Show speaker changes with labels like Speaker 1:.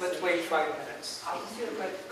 Speaker 1: Let's wait five minutes.